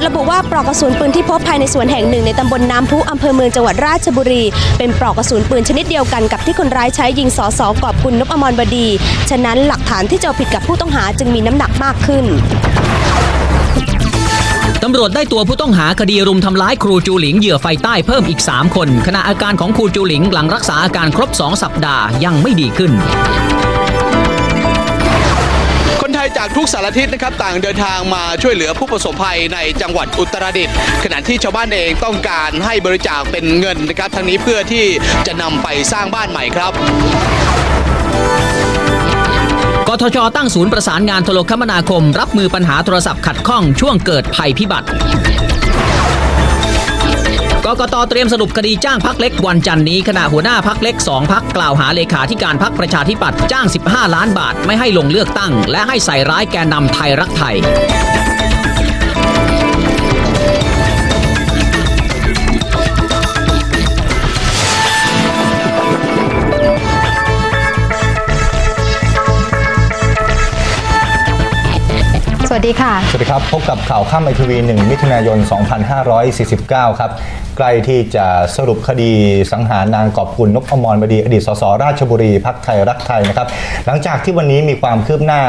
จระบุว่าปลอกกระสุนปืนที่พบภายในสวนแห่งหนึ่งในตำบลน้ำพุอำเภอเมืองจังหวัดราชบุรี เป็นปลอกกระสุนปืนชนิดเดียวกันกับที่คนร้ายใช้ยิงสสกอบกุลนพอมรบดี ฉะนั้นหลักฐานที่จะผิดกับผู้ต้องหาจึงมีน้ำหนักมากขึ้นตำรวจได้ตัวผู้ต้องหาคดีรุมทำร้ายครูจูหลิงเหยื่อไฟใต้เพิ่มอีก 3 คน ขณะอาการของครูจูหลิงหลังรักษาอาการครบ 2 สัปดาห์ยังไม่ดีขึ้น จากทุกสารทิศนะครับต่างเดินทางมาช่วยเหลือผู้ประสบภัยในจังหวัดอุตรดิตถ์ขณะที่ชาวบ้านเองต้องการให้บริจาคเป็นเงินนะครับทั้งนี้เพื่อที่จะนำไปสร้างบ้านใหม่ครับ กทช ตั้งศูนย์ประสานงานโทรคมนาคม รับมือปัญหาโทรศัพท์ขัดข้องช่วงเกิดภัยพิบัติ กตเตรียมสรุปคดีจ้างพักเล็กวันจันทร์นี้ขณะหัวหน้าพักเล็ก 2 พักกล่าวหาเลขาธิการพักประชาธิปัตย์จ้าง 15 ล้านบาท ไม่ให้ลงเลือกตั้ง และให้ใส่ร้ายแกนนำไทยรักไทย สวัสดีค่ะ สวัสดีครับ พบกับข่าวข้ามไอทีวีหนึ่งมิถุนายน 2549 ครับ ใกล้ที่จะสรุปคดีสังหารนางกอบกุลนพอมรบดี อดีตสสราชบุรีพักไทยรักไทยนะครับ หลังจากที่วันนี้มีความคืบหน้า